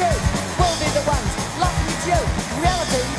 We'll be the ones locked with you. Reality.